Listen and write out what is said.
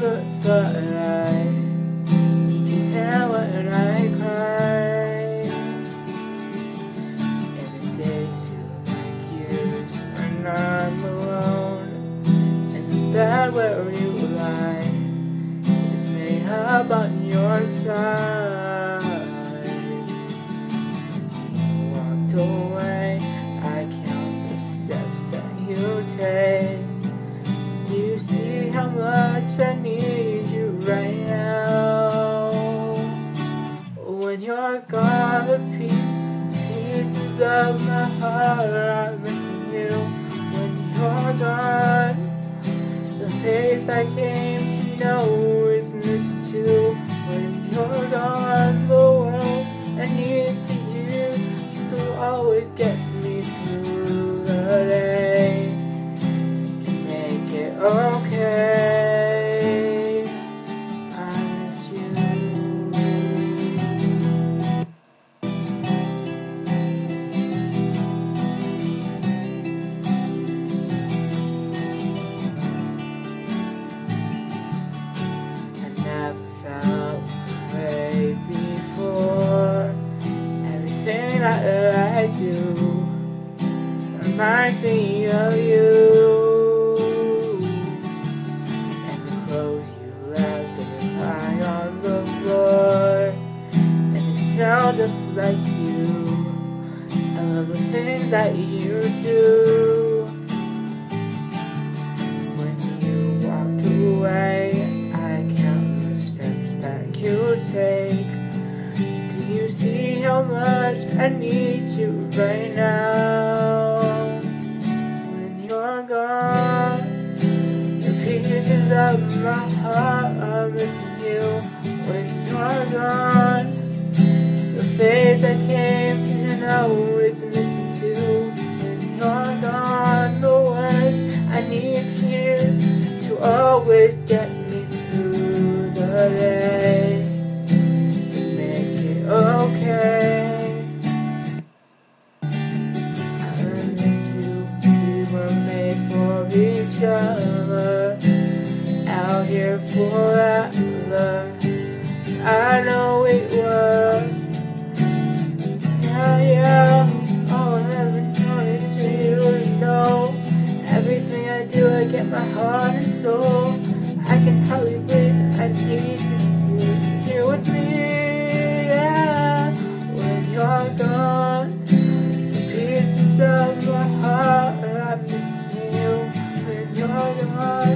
never thought I'd care when I cry. And the days feel like years when I'm alone. And the bed where you lie is made up on your side. You walked away, how much I need you right now? When you're gone, the piece, pieces of my heart are missing you. When you're gone, the face I came to know is missing too. When you're gone, do reminds me of you. And the clothes you left lie on the floor. And they smell just like you. I love the things that you do. When you walked away, I count the steps that you take. I need you right now? Here for forever. I know we were. Yeah, yeah. All I ever wanted is for you to know. Everything I do, I get my heart and soul. I can hardly breathe. I need you here with me. Yeah. When you're gone, the pieces of my heart are missing you. When you're gone,